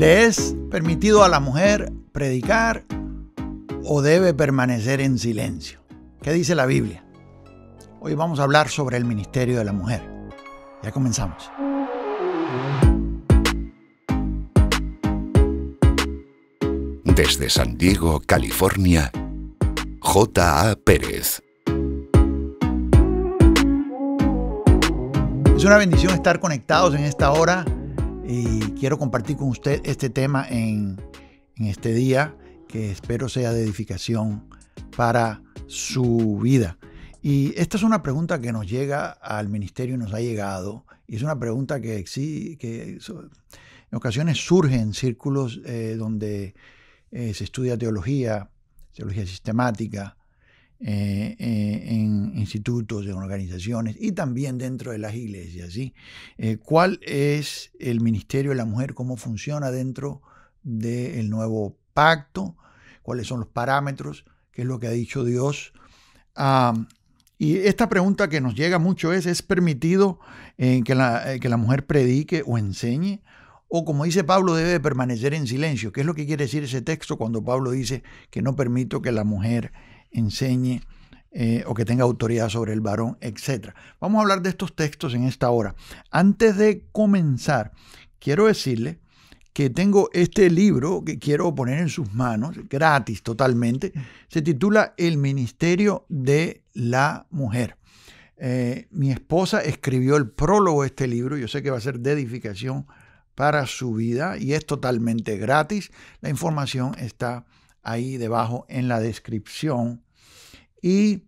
¿Le es permitido a la mujer predicar o debe permanecer en silencio? ¿Qué dice la Biblia? Hoy vamos a hablar sobre el ministerio de la mujer. Ya comenzamos. Desde San Diego, California, J.A. Pérez. Es una bendición estar conectados en esta hora y quiero compartir con usted este tema en, este día que espero sea de edificación para su vida. Y esta es una pregunta que nos llega al ministerio y nos ha llegado. Y es una pregunta que, que en ocasiones surge en círculos eh, donde eh, se estudia teología, teología sistemática, eh, eh, en institutos, en organizaciones y también dentro de las iglesias. ¿sí? Eh, ¿Cuál es el ministerio de la mujer? ¿Cómo funciona dentro del nuevo pacto? ¿Cuáles son los parámetros? ¿Qué es lo que ha dicho Dios? y esta pregunta que nos llega mucho es, ¿es permitido que, la, que la mujer predique o enseñe? O como dice Pablo, debe permanecer en silencio. ¿Qué es lo que quiere decir ese texto cuando Pablo dice que no permito que la mujer enseñe eh, o que tenga autoridad sobre el varón, etc. Vamos a hablar de estos textos en esta hora. Antes de comenzar, quiero decirle que tengo este libro que quiero poner en sus manos, gratis totalmente. Se titula El Ministerio de la Mujer. Eh, mi esposa escribió el prólogo de este libro, yo sé que va a ser de edificación para su vida y es totalmente gratis. La información está ahí debajo en la descripción. Y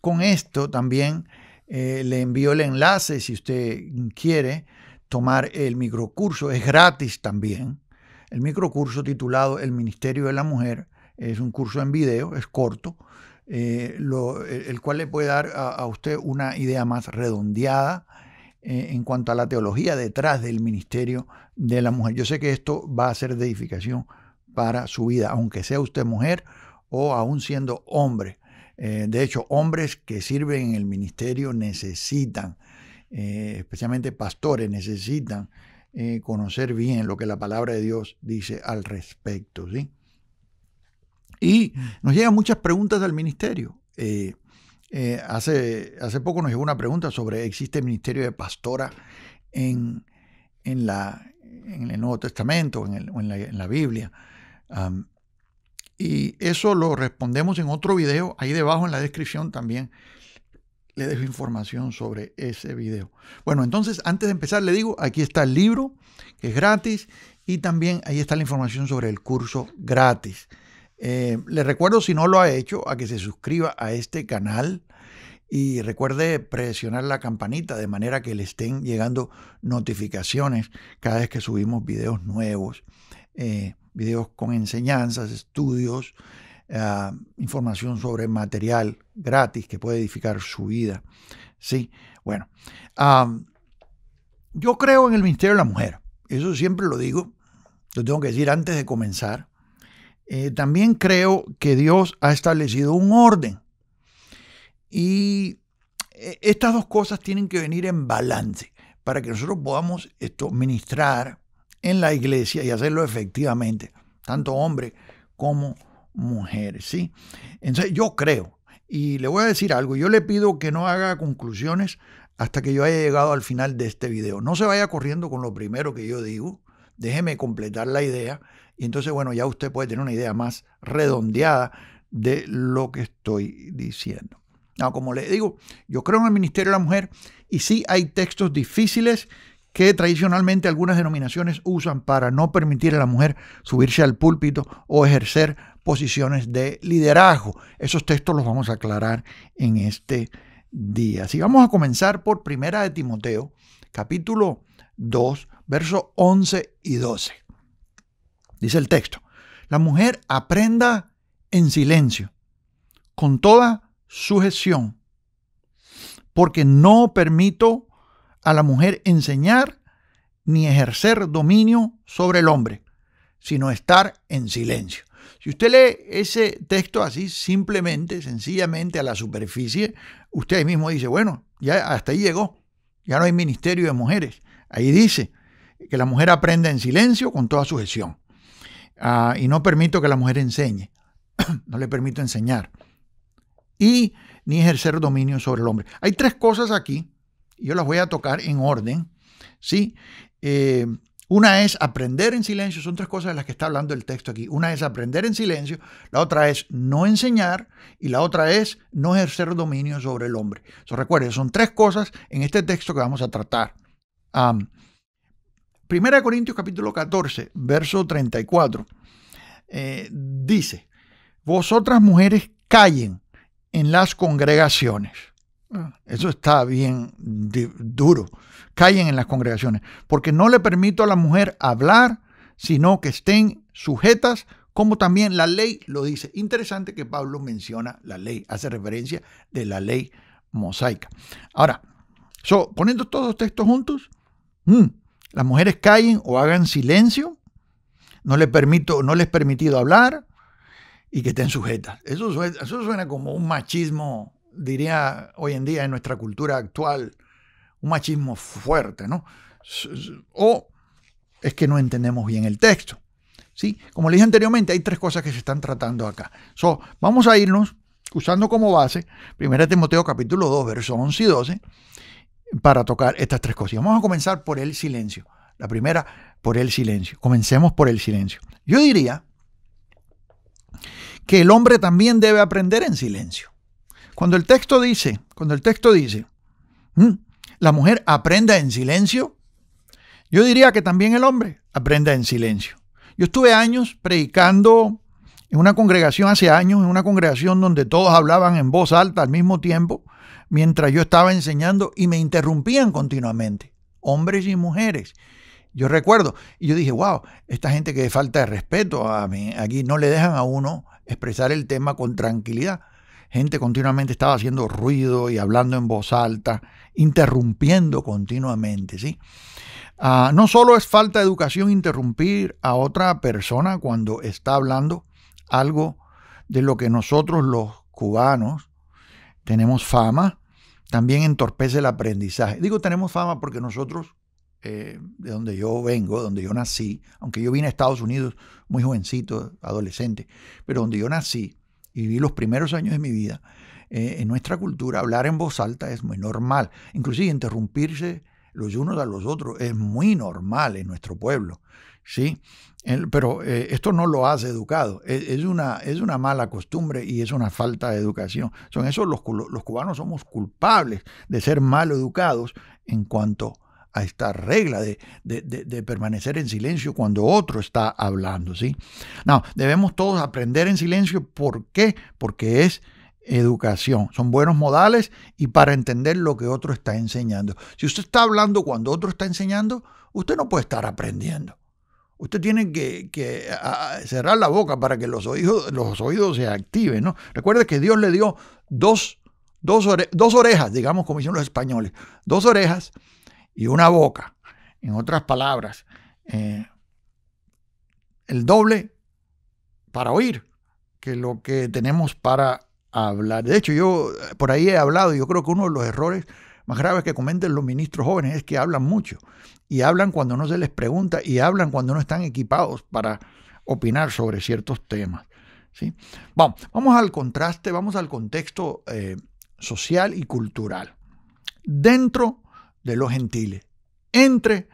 con esto también eh, le envío el enlace si usted quiere tomar el microcurso. Es gratis también. El microcurso titulado El Ministerio de la Mujer es un curso en video, es corto, eh, el cual le puede dar a, usted una idea más redondeada eh, en cuanto a la teología detrás del ministerio de la mujer. Yo sé que esto va a ser de edificación para su vida, aunque sea usted mujer o aún siendo hombre. Eh, de hecho, hombres que sirven en el ministerio necesitan, eh, especialmente pastores, necesitan eh, conocer bien lo que la palabra de Dios dice al respecto. ¿sí? Y nos llegan muchas preguntas al ministerio. hace, hace poco nos llegó una pregunta sobre, ¿existe el ministerio de pastora en, en, la, en el Nuevo Testamento, en, en, la, en la Biblia? Y eso lo respondemos en otro video. Ahí debajo en la descripción también le dejo información sobre ese video. Bueno, entonces antes de empezar le digo, aquí está el libro, que es gratis, y también ahí está la información sobre el curso gratis. Eh, le recuerdo, si no lo ha hecho, a que se suscriba a este canal y recuerde presionar la campanita de manera que le estén llegando notificaciones cada vez que subimos videos nuevos. Eh, videos con enseñanzas, estudios, eh, información sobre material gratis que puede edificar su vida. Sí, bueno, yo creo en el ministerio de la mujer, eso siempre lo digo, lo tengo que decir antes de comenzar. Eh, también creo que Dios ha establecido un orden y eh, estas dos cosas tienen que venir en balance para que nosotros podamos esto, ministrar en la iglesia y hacerlo efectivamente, tanto hombre como mujer, ¿sí? Entonces yo creo, y le voy a decir algo, yo le pido que no haga conclusiones hasta que yo haya llegado al final de este video. No se vaya corriendo con lo primero que yo digo, déjeme completar la idea y entonces, bueno, ya usted puede tener una idea más redondeada de lo que estoy diciendo. No, como le digo, yo creo en el Ministerio de la Mujer y sí hay textos difíciles que tradicionalmente algunas denominaciones usan para no permitir a la mujer subirse al púlpito o ejercer posiciones de liderazgo. Esos textos los vamos a aclarar en este día. Así vamos a comenzar por Primera de Timoteo, capítulo 2, versos 11 y 12. Dice el texto, la mujer aprenda en silencio, con toda sujeción, porque no permito a la mujer enseñar ni ejercer dominio sobre el hombre, sino estar en silencio. Si usted lee ese texto así, simplemente, sencillamente a la superficie, usted mismo dice, bueno, ya hasta ahí llegó, ya no hay ministerio de mujeres. Ahí dice, que la mujer aprenda en silencio con toda sujeción. Ah, y no permito que la mujer enseñe. no le permito enseñar. Y ni ejercer dominio sobre el hombre. Hay tres cosas aquí, yo las voy a tocar en orden. ¿sí? Eh, una es aprender en silencio, son tres cosas de las que está hablando el texto aquí. Una es aprender en silencio, la otra es no enseñar y la otra es no ejercer dominio sobre el hombre. So, recuerden, son tres cosas en este texto que vamos a tratar. Primera de Corintios capítulo 14, verso 34, eh, dice, vosotras mujeres callen en las congregaciones. Eso está bien duro callen en las congregaciones, porque no le permito a la mujer hablar, sino que estén sujetas, como también la ley lo dice. Interesante que Pablo menciona la ley, hace referencia de la ley mosaica. Ahora, poniendo todos los textos juntos, mm, las mujeres callen o hagan silencio, no les, permito, no les permitido hablar y que estén sujetas. Eso eso suena como un machismo, diría hoy en día en nuestra cultura actual, un machismo fuerte, ¿no? O es que no entendemos bien el texto. ¿sí? Como le dije anteriormente, hay tres cosas que se están tratando acá. So, vamos a irnos usando como base 1 Timoteo capítulo 2, versos 11 y 12, para tocar estas tres cosas. vamos a comenzar por el silencio. La primera, por el silencio. Comencemos por el silencio. Yo diría que el hombre también debe aprender en silencio. Cuando el texto dice, cuando el texto dice, la mujer aprenda en silencio, yo diría que también el hombre aprenda en silencio. Yo estuve años predicando en una congregación hace años, en una congregación donde todos hablaban en voz alta al mismo tiempo, mientras yo estaba enseñando y me interrumpían continuamente, hombres y mujeres. Yo recuerdo, y yo dije, wow, esta gente que falta de respeto a mí, aquí no le dejan a uno expresar el tema con tranquilidad gente continuamente estaba haciendo ruido y hablando en voz alta, interrumpiendo continuamente, ¿sí? Ah, no solo es falta de educación interrumpir a otra persona cuando está hablando algo de lo que nosotros los cubanos tenemos fama, también entorpece el aprendizaje. Digo tenemos fama porque nosotros, eh, de donde yo vengo, donde yo nací, aunque yo vine a Estados Unidos muy jovencito, adolescente, pero donde yo nací, y viví los primeros años de mi vida, eh, en nuestra cultura hablar en voz alta es muy normal. Inclusive interrumpirse los unos a los otros es muy normal en nuestro pueblo. ¿sí? pero eh, esto no lo hace educado. Es, una, es una mala costumbre y es una falta de educación. Son esos los, los cubanos somos culpables de ser mal educados en cuanto a esta regla de, de, permanecer en silencio cuando otro está hablando, ¿sí? No, debemos todos aprender en silencio. ¿Por qué? Porque es educación, son buenos modales y para entender lo que otro está enseñando. Si usted está hablando cuando otro está enseñando, usted no puede estar aprendiendo. Usted tiene que, cerrar la boca para que los oídos, los oídos se activen. ¿no? Recuerde que Dios le dio dos, dos, dos orejas, digamos como dicen los españoles, dos orejas y una boca. En otras palabras, eh, el doble para oír que lo que tenemos para hablar. De hecho, yo por ahí he hablado, yo creo que uno de los errores más graves que cometen los ministros jóvenes es que hablan mucho y hablan cuando no se les pregunta y hablan cuando no están equipados para opinar sobre ciertos temas. ¿sí? Vamos, vamos al contraste, vamos al contexto eh, social y cultural. Dentro de los gentiles. Entre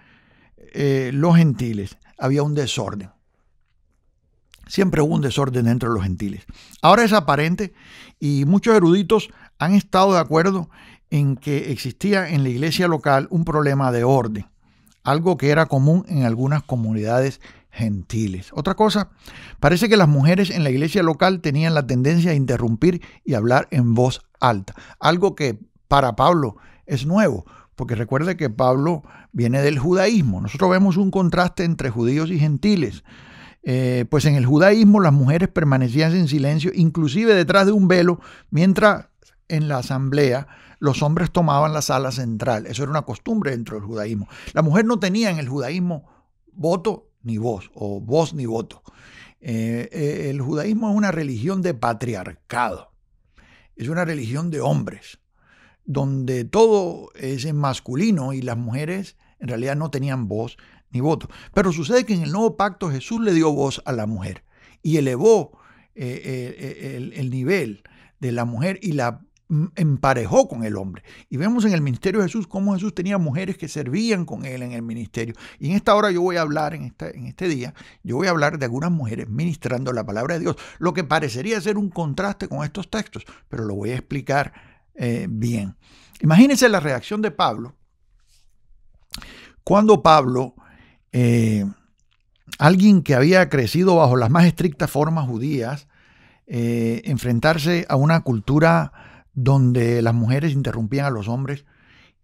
eh, los gentiles había un desorden. Siempre hubo un desorden dentro de los gentiles. Ahora es aparente y muchos eruditos han estado de acuerdo en que existía en la iglesia local un problema de orden, algo que era común en algunas comunidades gentiles. Otra cosa, parece que las mujeres en la iglesia local tenían la tendencia a interrumpir y hablar en voz alta, algo que para Pablo es nuevo, porque recuerde que Pablo viene del judaísmo. Nosotros vemos un contraste entre judíos y gentiles. Eh, pues en el judaísmo las mujeres permanecían en silencio, inclusive detrás de un velo, mientras en la asamblea los hombres tomaban la sala central. Eso era una costumbre dentro del judaísmo. La mujer no tenía en el judaísmo voto ni voz, o voz ni voto. Eh, eh, el judaísmo es una religión de patriarcado, es una religión de hombres donde todo es masculino y las mujeres en realidad no tenían voz ni voto. Pero sucede que en el nuevo pacto Jesús le dio voz a la mujer y elevó eh, eh, el, nivel de la mujer y la emparejó con el hombre. Y vemos en el ministerio de Jesús cómo Jesús tenía mujeres que servían con él en el ministerio. Y en esta hora yo voy a hablar, en, en este día, yo voy a hablar de algunas mujeres ministrando la palabra de Dios, lo que parecería ser un contraste con estos textos, pero lo voy a explicar eh, bien. Imagínense la reacción de Pablo cuando Pablo, eh, alguien que había crecido bajo las más estrictas formas judías, eh, enfrentarse a una cultura donde las mujeres interrumpían a los hombres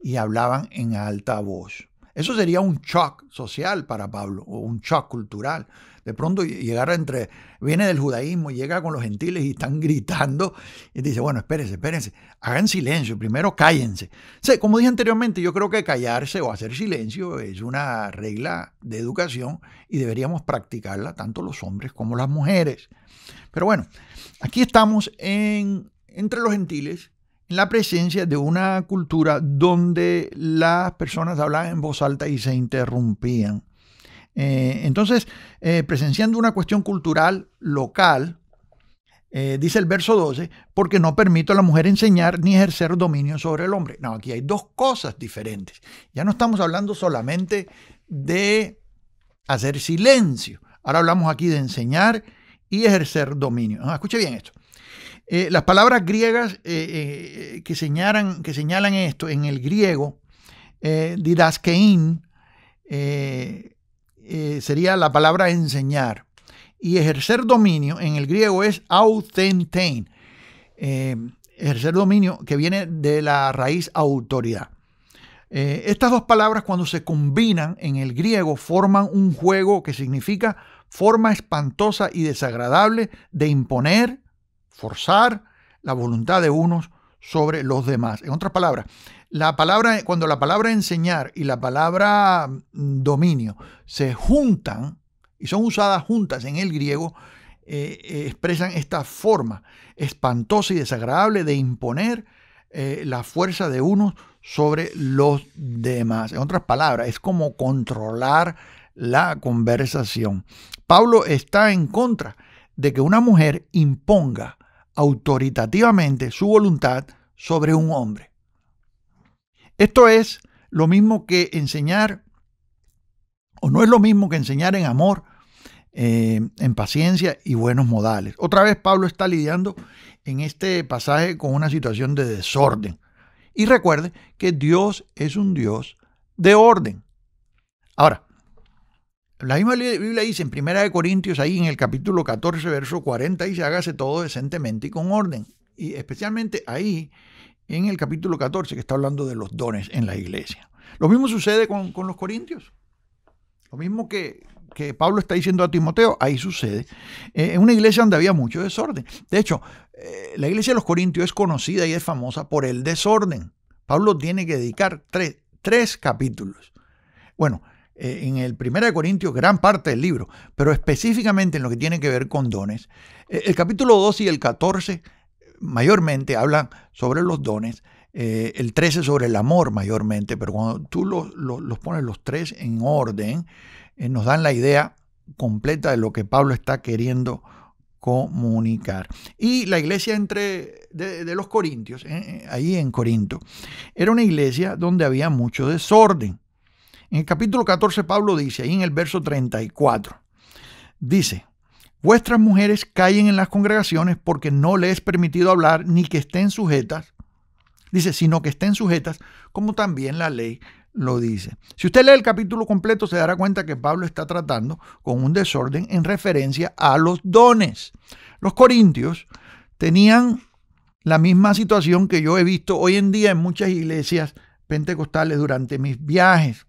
y hablaban en alta voz. Eso sería un shock social para Pablo, o un shock cultural. De pronto llegar entre, viene del judaísmo, llega con los gentiles y están gritando y dice, bueno, espérense, espérense, hagan silencio, primero cállense. como dije anteriormente, yo creo que callarse o hacer silencio es una regla de educación y deberíamos practicarla tanto los hombres como las mujeres. Pero bueno, aquí estamos en entre los gentiles la presencia de una cultura donde las personas hablaban en voz alta y se interrumpían. Eh, entonces, eh, presenciando una cuestión cultural local, eh, dice el verso 12, porque no permito a la mujer enseñar ni ejercer dominio sobre el hombre. No, aquí hay dos cosas diferentes. Ya no estamos hablando solamente de hacer silencio. Ahora hablamos aquí de enseñar y ejercer dominio. escuche bien esto. Eh, las palabras griegas eh, eh, que, señalan, que señalan esto en el griego, didaskein, sería la palabra enseñar. Y ejercer dominio en el griego es autentein. ejercer dominio que viene de la raíz autoridad. estas dos palabras cuando se combinan en el griego forman un juego que significa forma espantosa y desagradable de imponer, forzar la voluntad de unos sobre los demás. En otras palabras, la palabra, cuando la palabra enseñar y la palabra mm, dominio se juntan y son usadas juntas en el griego, eh, eh, expresan esta forma espantosa y desagradable de imponer eh, la fuerza de unos sobre los demás. En otras palabras, es como controlar la conversación. Pablo está en contra de que una mujer imponga autoritativamente su voluntad sobre un hombre. Esto es lo mismo que enseñar, o no es lo mismo que enseñar en amor, eh, en paciencia y buenos modales. Otra vez Pablo está lidiando en este pasaje con una situación de desorden. Y recuerde que Dios es un Dios de orden. Ahora, la misma Biblia dice en 1 Corintios, ahí en el capítulo 14, verso 40, dice, hágase todo decentemente y con orden. Y especialmente ahí, en el capítulo 14, que está hablando de los dones en la iglesia. Lo mismo sucede con, los corintios. Lo mismo que, que, Pablo está diciendo a Timoteo, ahí sucede. Eh, en una iglesia donde había mucho desorden. De hecho, eh, la iglesia de los corintios es conocida y es famosa por el desorden. Pablo tiene que dedicar tres, tres capítulos. Bueno, en el 1 Corintios gran parte del libro, pero específicamente en lo que tiene que ver con dones. Eh, el capítulo 12 y el 14 mayormente hablan sobre los dones, eh, el 13 sobre el amor mayormente, pero cuando tú los, pones los tres en orden, nos dan la idea completa de lo que Pablo está queriendo comunicar. Y la iglesia entre, de los corintios, ahí en Corinto, era una iglesia donde había mucho desorden. En el capítulo 14 Pablo dice, ahí en el verso 34, dice, vuestras mujeres callen en las congregaciones porque no les es permitido hablar ni que estén sujetas, dice, sino que estén sujetas, como también la ley lo dice. Si usted lee el capítulo completo se dará cuenta que Pablo está tratando con un desorden en referencia a los dones. Los corintios tenían la misma situación que yo he visto hoy en día en muchas iglesias pentecostales durante mis viajes.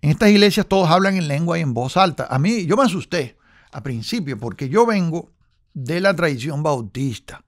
En estas iglesias todos hablan en lengua y en voz alta. A mí, yo me asusté a principio porque yo vengo de la tradición bautista.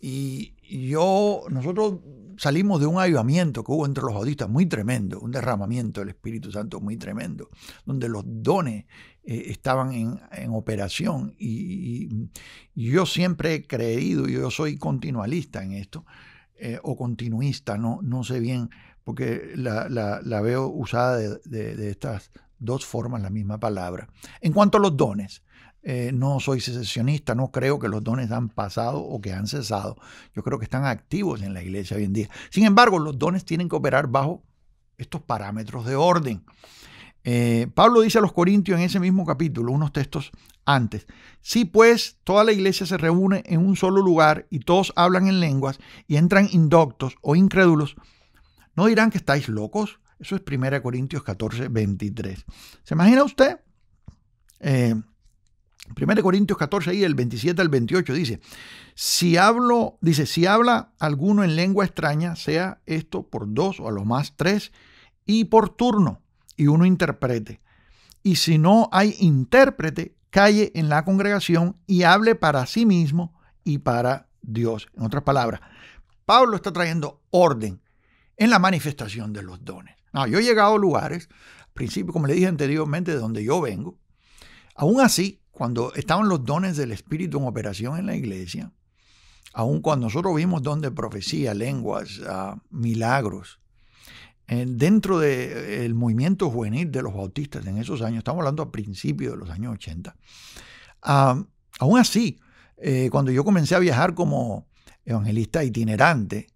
Y yo, nosotros salimos de un avivamiento que hubo entre los bautistas muy tremendo, un derramamiento del Espíritu Santo muy tremendo, donde los dones eh, estaban en, operación. Y, yo siempre he creído, yo soy continualista en esto, eh, o continuista, no, no sé bien porque la, veo usada de, estas dos formas, la misma palabra. En cuanto a los dones, eh, no soy secesionista, no creo que los dones han pasado o que han cesado. Yo creo que están activos en la iglesia hoy en día. Sin embargo, los dones tienen que operar bajo estos parámetros de orden. Eh, Pablo dice a los Corintios en ese mismo capítulo, unos textos antes, si pues toda la iglesia se reúne en un solo lugar y todos hablan en lenguas y entran indoctos o incrédulos, ¿no dirán que estáis locos? Eso es 1 Corintios 14, 23. ¿Se imagina usted? Eh, 1 Corintios 14, ahí el 27 al 28 dice, si hablo, dice, si habla alguno en lengua extraña, sea esto por dos o a lo más tres, y por turno, y uno interprete. Y si no hay intérprete, calle en la congregación y hable para sí mismo y para Dios. En otras palabras, Pablo está trayendo orden en la manifestación de los dones. yo he llegado a lugares, al principio, como le dije anteriormente, de donde yo vengo. Aún así, cuando estaban los dones del Espíritu en operación en la iglesia, aun cuando nosotros vimos don de profecía, lenguas, ah, milagros, dentro del movimiento juvenil de los bautistas en esos años, estamos hablando a principios de los años 80, ah, aún así, eh, cuando yo comencé a viajar como evangelista itinerante,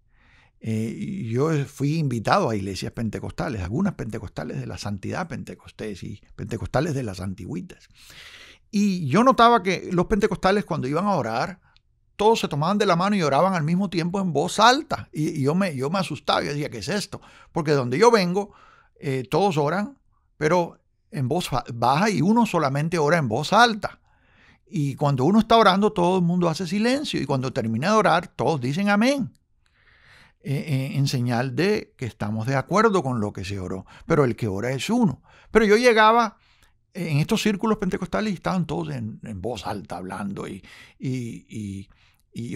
eh, yo fui invitado a iglesias pentecostales, algunas pentecostales de la santidad pentecostés y pentecostales de las antigüitas. Y yo notaba que los pentecostales cuando iban a orar, todos se tomaban de la mano y oraban al mismo tiempo en voz alta. Y, yo, me, yo me asustaba, yo decía, ¿qué es esto? Porque donde yo vengo, eh, todos oran, pero en voz baja y uno solamente ora en voz alta. Y cuando uno está orando, todo el mundo hace silencio. Y cuando termina de orar, todos dicen amén. Eh, eh, en señal de que estamos de acuerdo con lo que se oró. Pero el que ora es uno. Pero yo llegaba en estos círculos pentecostales estaban todos en, voz alta hablando y, y,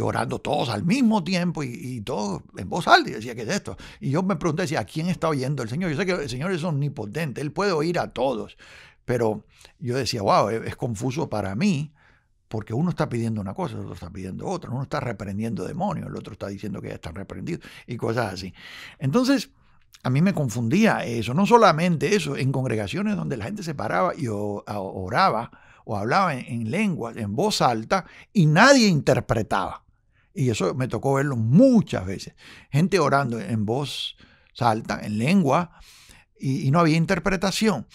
orando todos al mismo tiempo y, todos en voz alta. Y decía, ¿qué es esto? Y yo me pregunté, decía, ¿a quién está oyendo el Señor? Yo sé que el Señor es omnipotente, Él puede oír a todos. Pero yo decía, wow, es, es confuso para mí porque uno está pidiendo una cosa, el otro está pidiendo otra, uno está reprendiendo demonios, el otro está diciendo que ya están reprendidos y cosas así. Entonces, a mí me confundía eso, no solamente eso, en congregaciones donde la gente se paraba y oraba o hablaba en, lengua, en voz alta, y nadie interpretaba. Y eso me tocó verlo muchas veces. Gente orando en voz alta, en lengua, y, no había interpretación.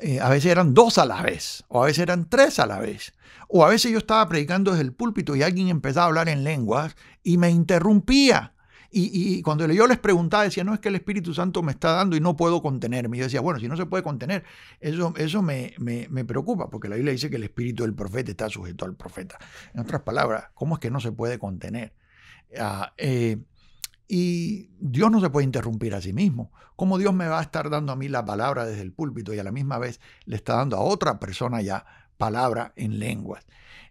Eh, a veces eran dos a la vez, o a veces eran tres a la vez. O a veces yo estaba predicando desde el púlpito y alguien empezaba a hablar en lenguas y me interrumpía. Y, cuando yo les preguntaba, decía, no, es que el Espíritu Santo me está dando y no puedo contenerme. Y yo decía, bueno, si no se puede contener, eso, eso me, me, preocupa, porque la Biblia dice que el Espíritu del profeta está sujeto al profeta. En otras palabras, ¿cómo es que no se puede contener? Ah, eh, y Dios no se puede interrumpir a sí mismo. ¿Cómo Dios me va a estar dando a mí la palabra desde el púlpito y a la misma vez le está dando a otra persona ya palabra en lenguas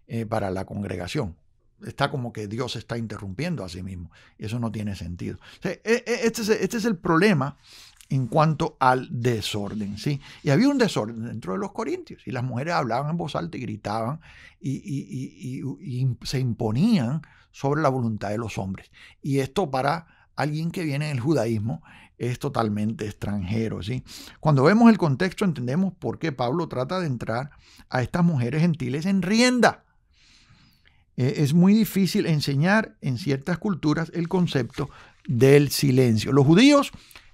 eh, para la congregación? está como que Dios está interrumpiendo a sí mismo. Y eso no tiene sentido. E, e, este, es, este, es, el problema en cuanto al desorden. ¿sí? Y había un desorden dentro de los corintios. Y las mujeres hablaban en voz alta y gritaban y, se imponían sobre la voluntad de los hombres. Y esto para alguien que viene del judaísmo es totalmente extranjero. ¿sí? Cuando vemos el contexto entendemos por qué Pablo trata de entrar a estas mujeres gentiles en rienda. Eh, es muy difícil enseñar en ciertas culturas el concepto del silencio. Los judíos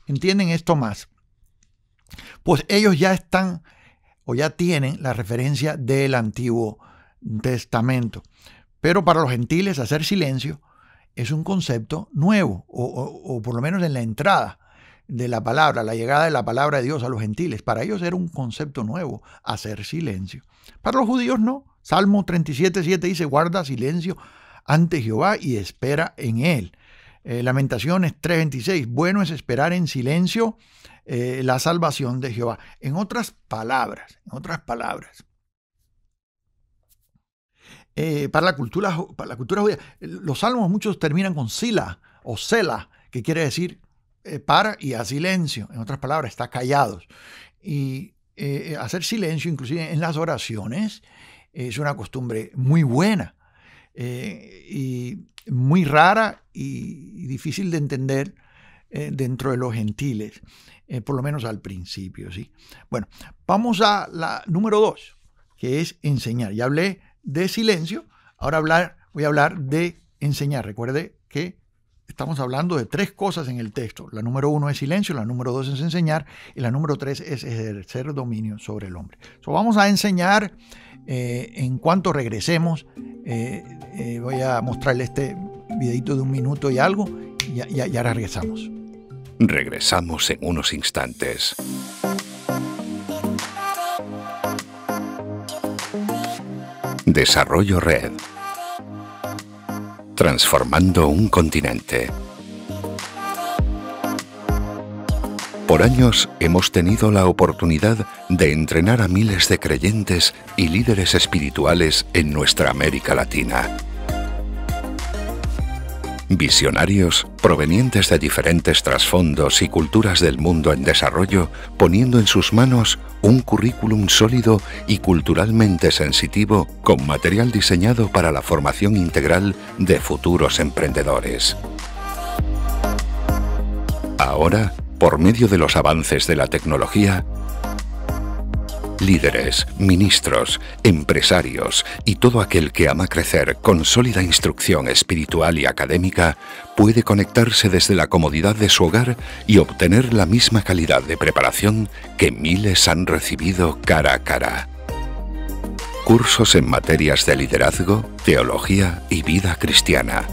entienden esto más, pues ellos ya están o ya tienen la referencia del Antiguo Testamento. Pero para los gentiles hacer silencio es un concepto nuevo, o, o, por lo menos en la entrada de la palabra, la llegada de la palabra de Dios a los gentiles. Para ellos era un concepto nuevo, hacer silencio. Para los judíos no. Salmo 37, 7 dice, guarda silencio ante Jehová y espera en él. Eh, Lamentaciones 3:26, bueno es esperar en silencio eh, la salvación de Jehová. En otras palabras, en otras palabras, eh, para, la cultura, para la cultura judía, los salmos muchos terminan con sila o sela, que quiere decir para y a silencio. En otras palabras, está callados. Y hacer silencio, inclusive en las oraciones, es una costumbre muy buena eh, y muy rara y difícil de entender eh, dentro de los gentiles, eh, por lo menos al principio. ¿sí? Bueno, vamos a la número dos, que es enseñar. Ya hablé de silencio, ahora hablar, voy a hablar de enseñar. Recuerde que estamos hablando de tres cosas en el texto. La número uno es silencio, la número dos es enseñar y la número tres es ejercer dominio sobre el hombre. So, vamos a enseñar eh, en cuanto regresemos. Eh, eh, voy a mostrarle este videito de un minuto y algo y ya, regresamos. Regresamos en unos instantes. Desarrollo Red transformando un continente. Por años hemos tenido la oportunidad de entrenar a miles de creyentes y líderes espirituales en nuestra América Latina visionarios provenientes de diferentes trasfondos y culturas del mundo en desarrollo, poniendo en sus manos un currículum sólido y culturalmente sensitivo con material diseñado para la formación integral de futuros emprendedores. Ahora, por medio de los avances de la tecnología, líderes, ministros, empresarios y todo aquel que ama crecer con sólida instrucción espiritual y académica puede conectarse desde la comodidad de su hogar y obtener la misma calidad de preparación que miles han recibido cara a cara. Cursos en materias de liderazgo, teología y vida cristiana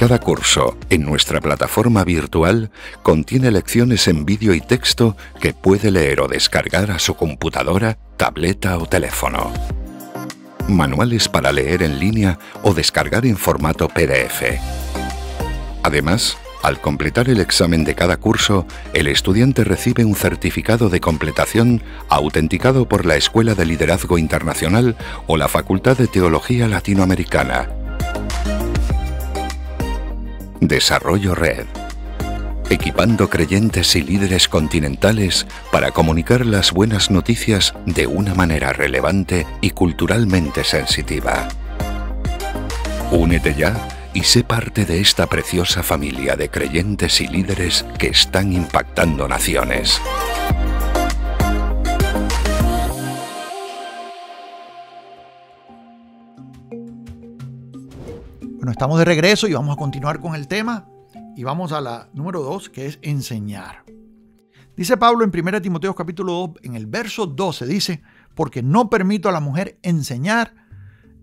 cada curso en nuestra plataforma virtual contiene lecciones en vídeo y texto que puede leer o descargar a su computadora, tableta o teléfono. Manuales para leer en línea o descargar en formato PDF. Además, al completar el examen de cada curso, el estudiante recibe un certificado de completación autenticado por la Escuela de Liderazgo Internacional o la Facultad de Teología Latinoamericana Desarrollo Red. Equipando creyentes y líderes continentales para comunicar las buenas noticias de una manera relevante y culturalmente sensitiva. Únete ya y sé parte de esta preciosa familia de creyentes y líderes que están impactando naciones. Estamos de regreso y vamos a continuar con el tema y vamos a la número 2 que es enseñar. Dice Pablo en 1 Timoteo capítulo 2, en el verso 12, dice, porque no permito a la mujer enseñar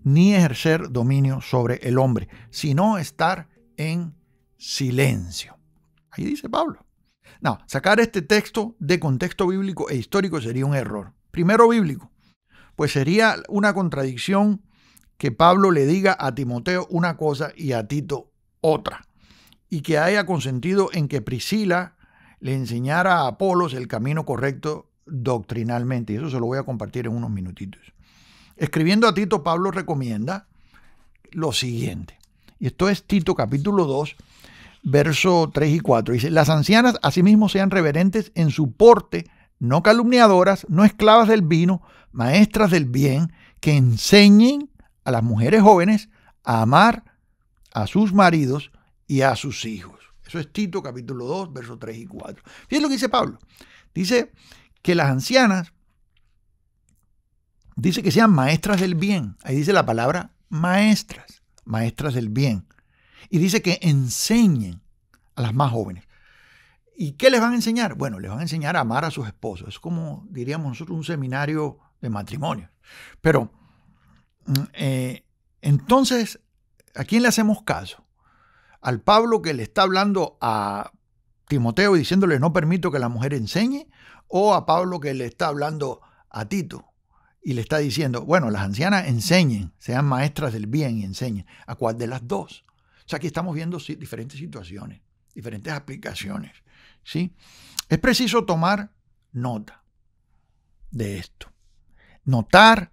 ni ejercer dominio sobre el hombre, sino estar en silencio. Ahí dice Pablo. No, sacar este texto de contexto bíblico e histórico sería un error. Primero bíblico, pues sería una contradicción que Pablo le diga a Timoteo una cosa y a Tito otra, y que haya consentido en que Priscila le enseñara a Apolos el camino correcto doctrinalmente. Y eso se lo voy a compartir en unos minutitos. Escribiendo a Tito, Pablo recomienda lo siguiente. Y esto es Tito capítulo 2, verso 3 y 4. Dice, las ancianas asimismo sean reverentes en su porte, no calumniadoras, no esclavas del vino, maestras del bien, que enseñen a las mujeres jóvenes a amar a sus maridos y a sus hijos. Eso es Tito capítulo 2, versos 3 y 4. Fíjense lo que dice Pablo. Dice que las ancianas, dice que sean maestras del bien. Ahí dice la palabra maestras, maestras del bien. Y dice que enseñen a las más jóvenes. ¿Y qué les van a enseñar? Bueno, les van a enseñar a amar a sus esposos. Es como diríamos nosotros un seminario de matrimonio. Pero eh, entonces, ¿a quién le hacemos caso? ¿Al Pablo que le está hablando a Timoteo y diciéndole no permito que la mujer enseñe? ¿O a Pablo que le está hablando a Tito y le está diciendo, bueno, las ancianas enseñen, sean maestras del bien y enseñen? ¿A cuál de las dos? O sea, aquí estamos viendo diferentes situaciones, diferentes aplicaciones. ¿sí? Es preciso tomar nota de esto. Notar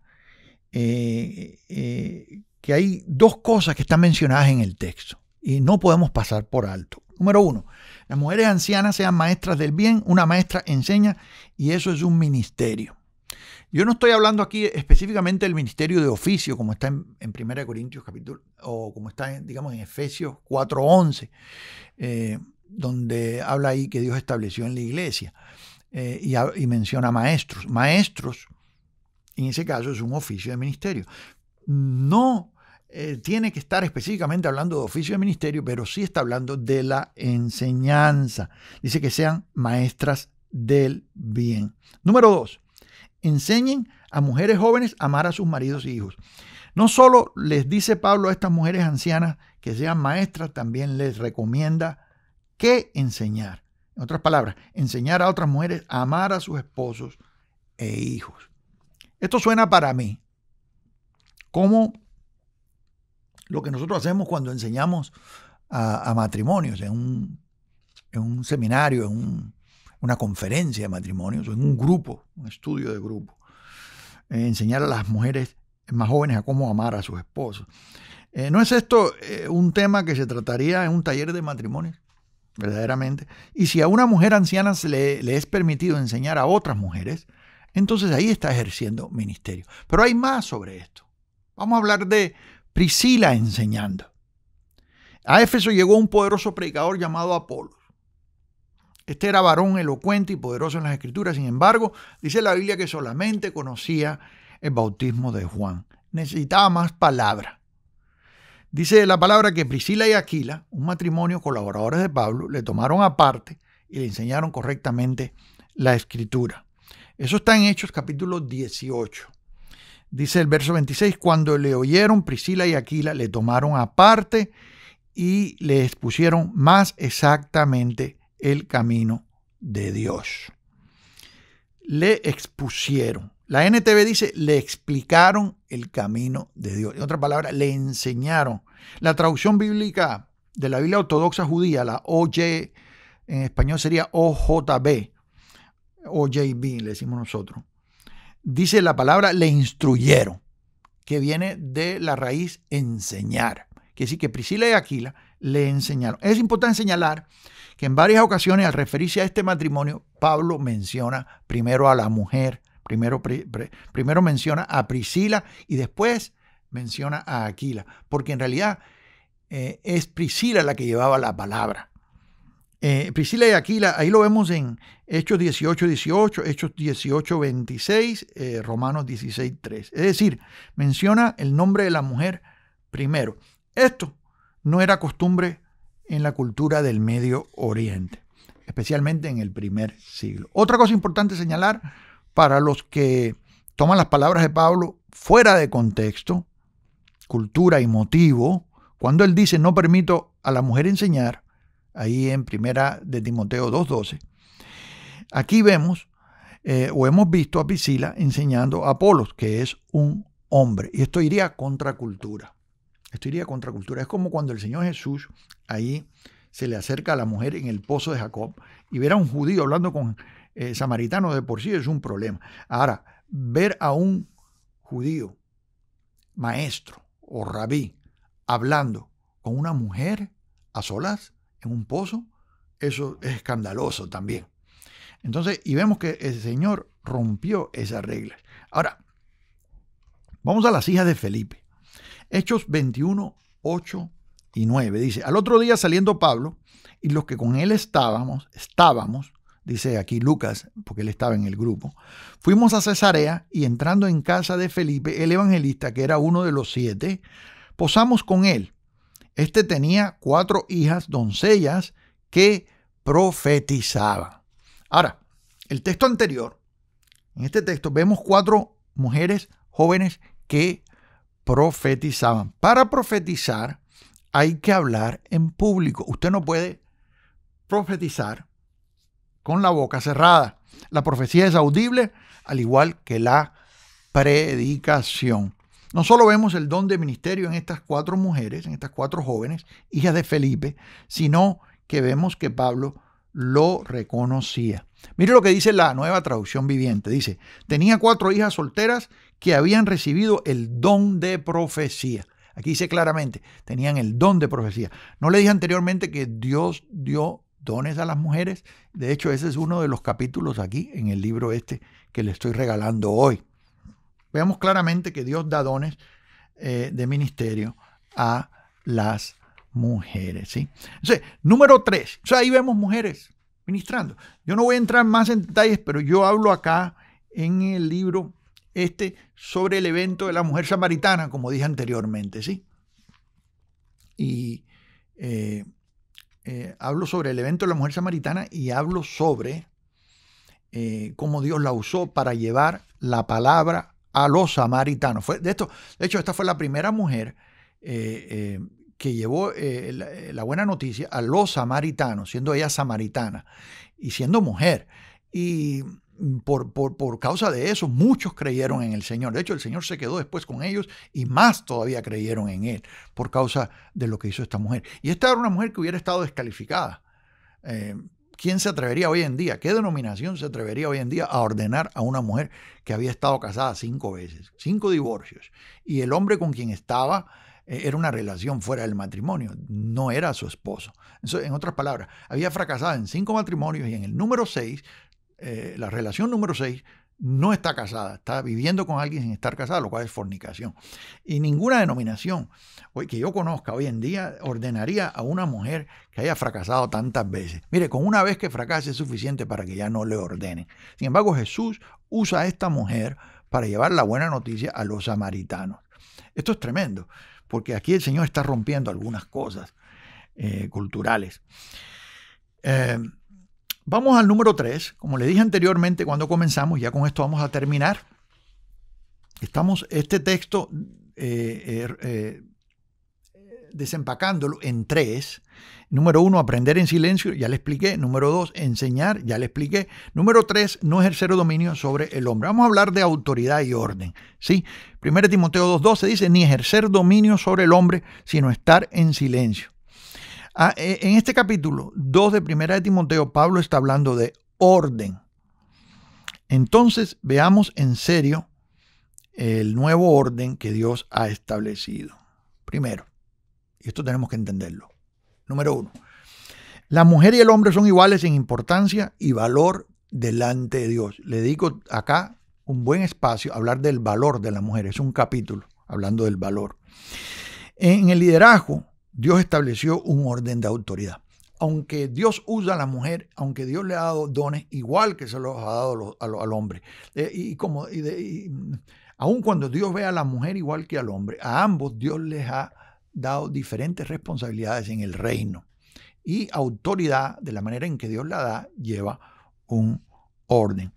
eh, eh, que hay dos cosas que están mencionadas en el texto y no podemos pasar por alto. Número uno, las mujeres ancianas sean maestras del bien, una maestra enseña y eso es un ministerio. Yo no estoy hablando aquí específicamente del ministerio de oficio, como está en, en 1 Corintios capítulo, o como está, digamos, en Efesios 4.11, eh, donde habla ahí que Dios estableció en la iglesia y, y menciona maestros. Maestros, en ese caso, es un oficio de ministerio. No eh, tiene que estar específicamente hablando de oficio de ministerio, pero sí está hablando de la enseñanza. Dice que sean maestras del bien. Número dos, enseñen a mujeres jóvenes a amar a sus maridos y hijos. No solo les dice Pablo a estas mujeres ancianas que sean maestras, también les recomienda que enseñar. En otras palabras, enseñar a otras mujeres a amar a sus esposos e hijos. Esto suena para mí como lo que nosotros hacemos cuando enseñamos a, matrimonios en un, en un, seminario, en una conferencia de matrimonios, en un grupo, un estudio de grupo. Eh, enseñar a las mujeres más jóvenes a cómo amar a sus esposos. Eh, ¿No es esto eh, un tema que se trataría en un taller de matrimonios? Verdaderamente. Y si a una mujer anciana se le, le es permitido enseñar a otras mujeres, entonces ahí está ejerciendo ministerio. Pero hay más sobre esto. Vamos a hablar de Priscila enseñando. A Éfeso llegó un poderoso predicador llamado Apolos. Este era varón elocuente y poderoso en las escrituras, sin embargo, dice la Biblia que solamente conocía el bautismo de Juan. Necesitaba más palabra. Dice la palabra que Priscila y Aquila, un matrimonio colaboradores de Pablo, le tomaron aparte y le enseñaron correctamente la escritura. Eso está en Hechos capítulo 18. Dice el verso 26, cuando le oyeron Priscila y Aquila, le tomaron aparte y le expusieron más exactamente el camino de Dios. Le expusieron. La NTV dice, le explicaron el camino de Dios. En otra palabra, le enseñaron. La traducción bíblica de la Biblia ortodoxa judía, la OJ, en español sería OJB, OJB, le decimos nosotros dice la palabra le instruyeron, que viene de la raíz enseñar. Que decir que Priscila y Aquila le enseñaron. Es importante señalar que en varias ocasiones al referirse a este matrimonio, Pablo menciona primero a la mujer, primero, primero menciona a Priscila y después menciona a Aquila, porque en realidad eh, es Priscila la que llevaba la palabra. Eh, Priscila y Aquila, ahí lo vemos en Hechos 18, 18, Hechos 18, 26, eh, Romanos 16, 3. Es decir, menciona el nombre de la mujer primero. Esto no era costumbre en la cultura del Medio Oriente, especialmente en el primer siglo. Otra cosa importante señalar para los que toman las palabras de Pablo fuera de contexto, cultura y motivo, cuando él dice no permito a la mujer enseñar, ahí en primera de Timoteo 2.12. Aquí vemos eh, o hemos visto a Priscila enseñando a Apolos, que es un hombre. Y esto iría contra cultura. Esto iría contra cultura. Es como cuando el Señor Jesús ahí se le acerca a la mujer en el pozo de Jacob y ver a un judío hablando con eh, samaritano de por sí es un problema. Ahora, ver a un judío, maestro o rabí, hablando con una mujer a solas, en un pozo, eso es escandaloso también. Entonces, y vemos que el Señor rompió esas reglas. Ahora, vamos a las hijas de Felipe. Hechos 21, 8 y 9. Dice, al otro día saliendo Pablo y los que con él estábamos, estábamos, dice aquí Lucas, porque él estaba en el grupo, fuimos a Cesarea y entrando en casa de Felipe, el evangelista, que era uno de los siete, posamos con él este tenía cuatro hijas doncellas que profetizaban. Ahora, el texto anterior, en este texto vemos cuatro mujeres jóvenes que profetizaban. Para profetizar hay que hablar en público. Usted no puede profetizar con la boca cerrada. La profecía es audible, al igual que la predicación. No solo vemos el don de ministerio en estas cuatro mujeres, en estas cuatro jóvenes, hijas de Felipe, sino que vemos que Pablo lo reconocía. Mire lo que dice la nueva traducción viviente. Dice, tenía cuatro hijas solteras que habían recibido el don de profecía. Aquí dice claramente, tenían el don de profecía. No le dije anteriormente que Dios dio dones a las mujeres. De hecho, ese es uno de los capítulos aquí en el libro este que le estoy regalando hoy. Vemos claramente que Dios da dones eh, de ministerio a las mujeres. ¿sí? Entonces, número tres, o ahí vemos mujeres ministrando. Yo no voy a entrar más en detalles, pero yo hablo acá en el libro este sobre el evento de la mujer samaritana, como dije anteriormente, ¿sí? Y eh, eh, hablo sobre el evento de la mujer samaritana y hablo sobre cómo Dios la usó para llevar la palabra a los samaritanos. Fue, de, esto, de hecho, esta fue la primera mujer que llevó la, buena noticia a los samaritanos, siendo ella samaritana y siendo mujer. Y por, por, causa de eso, muchos creyeron en el Señor. De hecho, el Señor se quedó después con ellos y más todavía creyeron en Él por causa de lo que hizo esta mujer. Y esta era una mujer que hubiera estado descalificada. ¿Quién se atrevería hoy en día? ¿Qué denominación se atrevería hoy en día a ordenar a una mujer que había estado casada cinco veces, cinco divorcios? Y el hombre con quien estaba eh, era una relación fuera del matrimonio, no era su esposo. en otras palabras, había fracasado en cinco matrimonios y en el número seis eh, la relación número 6 no está casada, está viviendo con alguien sin estar casada, lo cual es fornicación. Y ninguna denominación que yo conozca hoy en día ordenaría a una mujer que haya fracasado tantas veces. Mire, con una vez que fracase es suficiente para que ya no le ordenen. Sin embargo, Jesús usa a esta mujer para llevar la buena noticia a los samaritanos. Esto es tremendo, porque aquí el Señor está rompiendo algunas cosas eh, culturales. Eh, Vamos al número 3. Como le dije anteriormente cuando comenzamos, ya con esto vamos a terminar. Estamos este texto eh, eh, eh, desempacándolo en tres. Número uno, aprender en silencio, ya le expliqué. Número dos, enseñar, ya le expliqué. Número tres, no ejercer dominio sobre el hombre. Vamos a hablar de autoridad y orden. ¿sí? 1 Timoteo 2.12 dice, ni ejercer dominio sobre el hombre, sino estar en silencio. Ah, e, en este capítulo 2 de Primera de Timoteo, Pablo está hablando de orden. Entonces, veamos en serio el nuevo orden que Dios ha establecido. Primero, y esto tenemos que entenderlo. Número uno, la mujer y el hombre son iguales en importancia y valor delante de Dios. Le dedico acá un buen espacio a hablar del valor de la mujer. Es un capítulo hablando del valor. En el liderazgo, Dios estableció un orden de autoridad. Aunque Dios usa a la mujer, aunque Dios le ha dado dones igual que se los ha dado al, hombre, eh, y como aun cuando Dios ve a la mujer igual que al hombre, a ambos Dios les ha dado diferentes responsabilidades en el reino. Y autoridad, de la manera en que Dios la da, lleva un orden.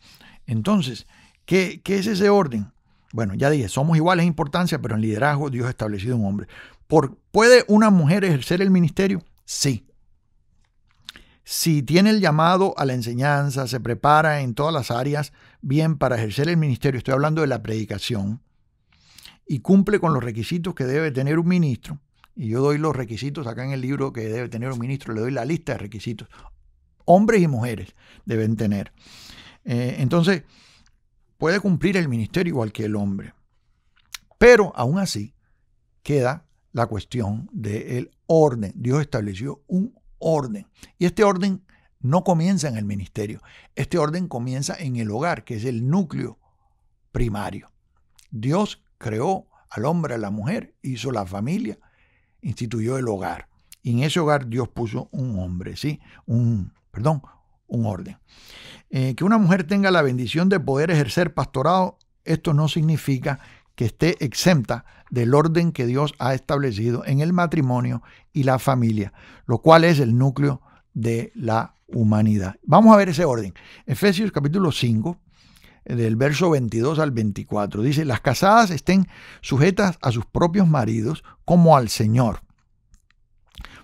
Entonces, ¿qué, qué es ese orden? Bueno, ya dije, somos iguales en importancia, pero en liderazgo Dios ha establecido un hombre. ¿Puede una mujer ejercer el ministerio? Sí. Si tiene el llamado a la enseñanza, se prepara en todas las áreas bien para ejercer el ministerio, estoy hablando de la predicación, y cumple con los requisitos que debe tener un ministro, y yo doy los requisitos acá en el libro que debe tener un ministro, le doy la lista de requisitos, hombres y mujeres deben tener. Eh, entonces, puede cumplir el ministerio igual que el hombre, pero aún así queda la cuestión del orden. Dios estableció un orden. Y este orden no comienza en el ministerio. Este orden comienza en el hogar, que es el núcleo primario. Dios creó al hombre, a la mujer, hizo la familia, instituyó el hogar. Y en ese hogar Dios puso un hombre, ¿sí? Un, perdón, un orden. Eh, que una mujer tenga la bendición de poder ejercer pastorado, esto no significa que esté exenta del orden que Dios ha establecido en el matrimonio y la familia, lo cual es el núcleo de la humanidad. Vamos a ver ese orden. Efesios capítulo 5, del verso 22 al 24, dice, las casadas estén sujetas a sus propios maridos como al Señor,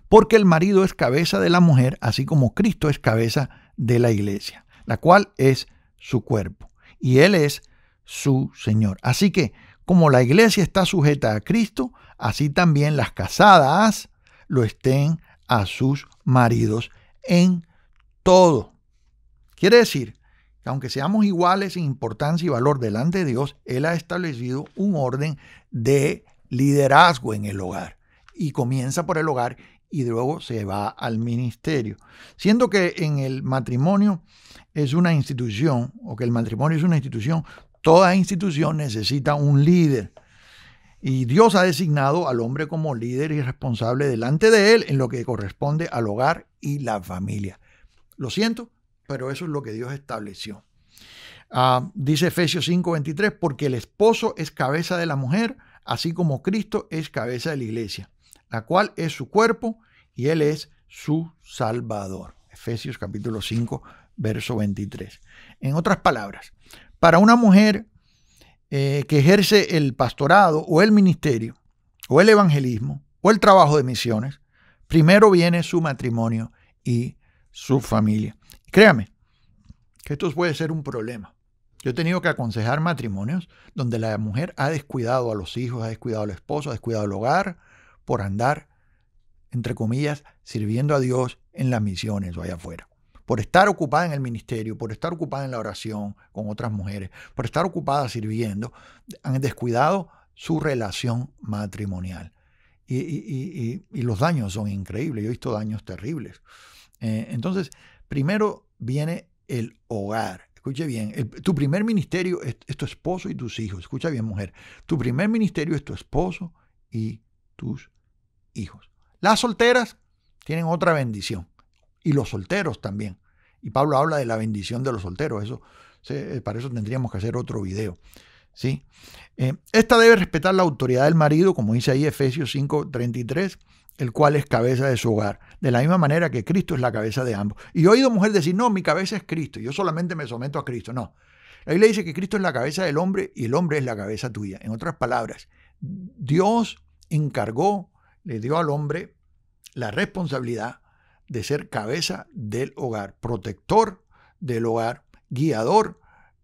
porque el marido es cabeza de la mujer, así como Cristo es cabeza de la iglesia, la cual es su cuerpo, y Él es su Señor. Así que como la iglesia está sujeta a Cristo, así también las casadas lo estén a sus maridos en todo. Quiere decir que aunque seamos iguales en importancia y valor delante de Dios, Él ha establecido un orden de liderazgo en el hogar. Y comienza por el hogar y luego se va al ministerio. Siendo que en el matrimonio es una institución, o que el matrimonio es una institución, Toda institución necesita un líder. Y Dios ha designado al hombre como líder y responsable delante de él en lo que corresponde al hogar y la familia. Lo siento, pero eso es lo que Dios estableció. Ah, dice Efesios 5:23, porque el esposo es cabeza de la mujer, así como Cristo es cabeza de la iglesia, la cual es su cuerpo y él es su salvador. Efesios capítulo 5, verso 23. En otras palabras, para una mujer eh, que ejerce el pastorado o el ministerio, o el evangelismo, o el trabajo de misiones, primero viene su matrimonio y su familia. Créame que esto puede ser un problema. Yo he tenido que aconsejar matrimonios donde la mujer ha descuidado a los hijos, ha descuidado al esposo, ha descuidado el hogar por andar, entre comillas, sirviendo a Dios en las misiones o allá afuera. Por estar ocupada en el ministerio, por estar ocupada en la oración con otras mujeres, por estar ocupada sirviendo, han descuidado su relación matrimonial. Y, los daños son increíbles. Yo he visto daños terribles. Eh, entonces, primero viene el hogar. Escuche bien, tu primer ministerio es, tu esposo y tus hijos. Escucha bien, mujer. Tu primer ministerio es tu esposo y tus hijos. Las solteras tienen otra bendición. Y los solteros también. Y Pablo habla de la bendición de los solteros. Eso, eh, para eso tendríamos que hacer otro video. ¿sí? Eh, esta debe respetar la autoridad del marido, como dice ahí Efesios 5:33 el cual es cabeza de su hogar, de la misma manera que Cristo es la cabeza de ambos. Y he oído mujer decir, no, mi cabeza es Cristo, yo solamente me someto a Cristo. No, la Biblia dice que Cristo es la cabeza del hombre y el hombre es la cabeza tuya. En otras palabras, Dios encargó, le dio al hombre la responsabilidad de ser cabeza del hogar, protector del hogar, guiador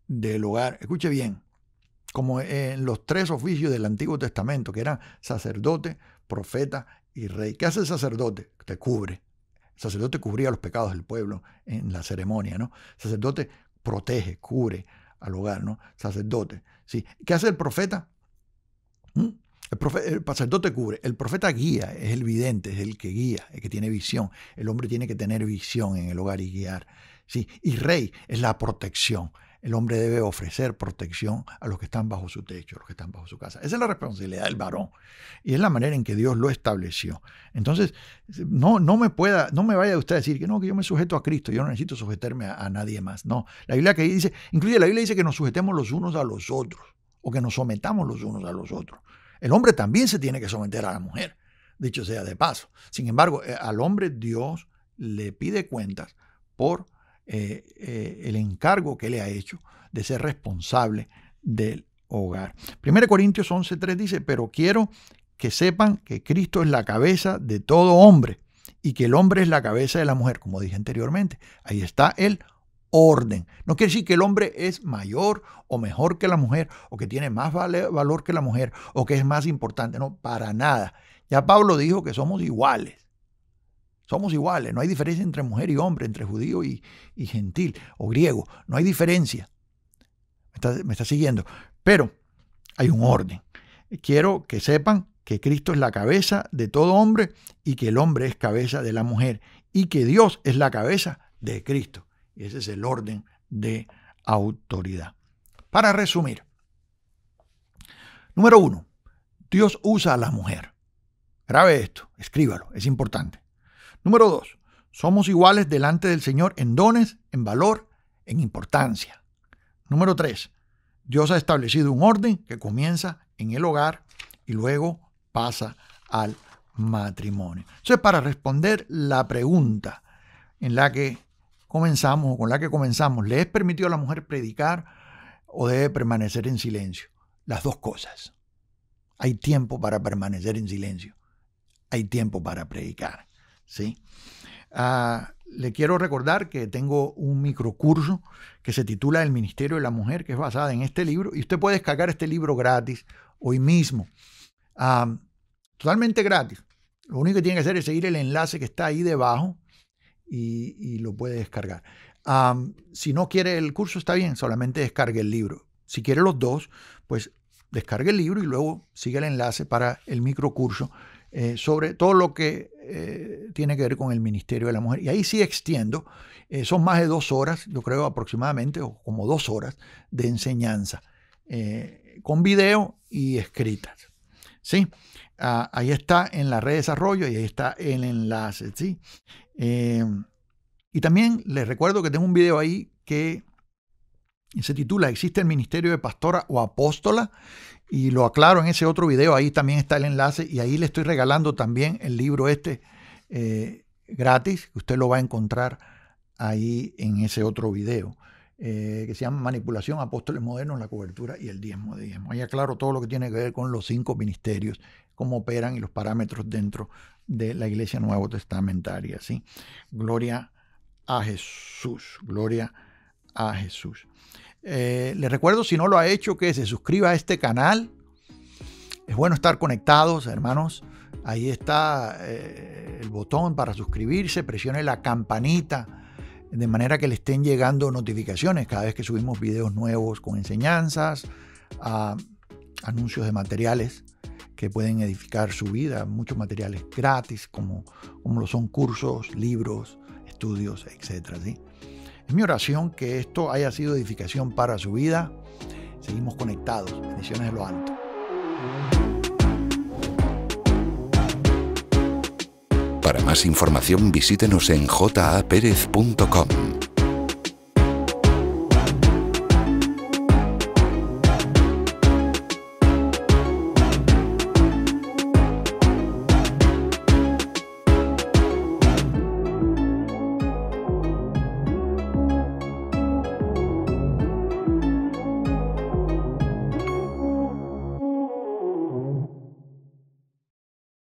del hogar. Escuche bien, como en los tres oficios del Antiguo Testamento, que eran sacerdote, profeta y rey. ¿Qué hace el sacerdote? Te cubre. El sacerdote cubría los pecados del pueblo en la ceremonia, ¿no? Sacerdote protege, cubre al hogar, ¿no? Sacerdote. ¿sí? ¿Qué hace el profeta? ¿Mm? El, el, sacerdote cubre, el profeta guía, es el vidente, es el que guía, el que tiene visión. El hombre tiene que tener visión en el hogar y guiar. ¿sí? Y rey es la protección el hombre debe ofrecer protección a los que están bajo su techo, a los que están bajo su casa. Esa es la responsabilidad del varón. Y es la manera en que Dios lo estableció. Entonces, no, no me pueda, no me vaya usted a decir que no, que yo me sujeto a Cristo, yo no necesito sujetarme a, a nadie más. No. La Biblia que dice, incluye la Biblia dice que nos sujetemos los unos a los otros, o que nos sometamos los unos a los otros. El hombre también se tiene que someter a la mujer, dicho sea de paso. Sin embargo, eh, al hombre Dios le pide cuentas por eh, eh, el encargo que le ha hecho de ser responsable del hogar. 1 Corintios 11.3 dice, pero quiero que sepan que Cristo es la cabeza de todo hombre y que el hombre es la cabeza de la mujer, como dije anteriormente. Ahí está el orden. No quiere decir que el hombre es mayor o mejor que la mujer, o que tiene más valor que la mujer, o que es más importante. No, para nada. Ya Pablo dijo que somos iguales. Somos iguales, no hay diferencia entre mujer y hombre, entre judío y, gentil o griego, no hay diferencia. Me está, siguiendo. Pero hay un orden. Quiero que sepan que Cristo es la cabeza de todo hombre y que el hombre es cabeza de la mujer y que Dios es la cabeza de Cristo. Ese es el orden de autoridad. Para resumir, número uno, Dios usa a la mujer. Grabe esto, escríbalo, es importante. Número dos, somos iguales delante del Señor en dones, en valor, en importancia. Número tres, Dios ha establecido un orden que comienza en el hogar y luego pasa al matrimonio. Entonces, para responder la pregunta en la que comenzamos o con la que comenzamos, ¿le es permitido a la mujer predicar o debe permanecer en silencio? Las dos cosas. Hay tiempo para permanecer en silencio. Hay tiempo para predicar. ¿sí? Ah, le quiero recordar que tengo un microcurso que se titula El Ministerio de la Mujer, que es basada en este libro, y usted puede descargar este libro gratis hoy mismo. Ah, totalmente gratis. Lo único que tiene que hacer es seguir el enlace que está ahí debajo y, lo puede descargar. Si no quiere el curso, está bien, solamente descargue el libro. Si quiere los dos, pues descargue el libro y luego sigue el enlace para el microcurso eh, sobre todo lo que eh, tiene que ver con el Ministerio de la Mujer. Y ahí sí extiendo, eh, son más de dos horas, yo creo aproximadamente, o como dos horas de enseñanza con video y escritas. ¿sí? Ah, ahí está en la red de desarrollo y ahí está el enlace. ¿sí? Eh, y también les recuerdo que tengo un video ahí que se titula ¿Existe el ministerio de pastora o apóstola? Y lo aclaro en ese otro video, ahí también está el enlace y ahí le estoy regalando también el libro este eh, gratis, que usted lo va a encontrar ahí en ese otro video. Eh, que se llama Manipulación, Apóstoles Modernos, la cobertura y el diezmo de diezmo. Ahí aclaro todo lo que tiene que ver con los cinco ministerios, cómo operan y los parámetros dentro de la Iglesia Nuevo Testamentaria. ¿sí? Gloria a Jesús, gloria a Jesús. Eh, le recuerdo, si no lo ha hecho, que se suscriba a este canal. Es bueno estar conectados, hermanos. Ahí está eh, el botón para suscribirse, presione la campanita de manera que le estén llegando notificaciones cada vez que subimos videos nuevos con enseñanzas, anuncios de materiales que pueden edificar su vida, muchos materiales gratis como, como lo son cursos, libros, estudios, etc. Es mi oración que esto haya sido edificación para su vida. Seguimos conectados. Bendiciones de lo alto. Para más información visítenos en japerez.com.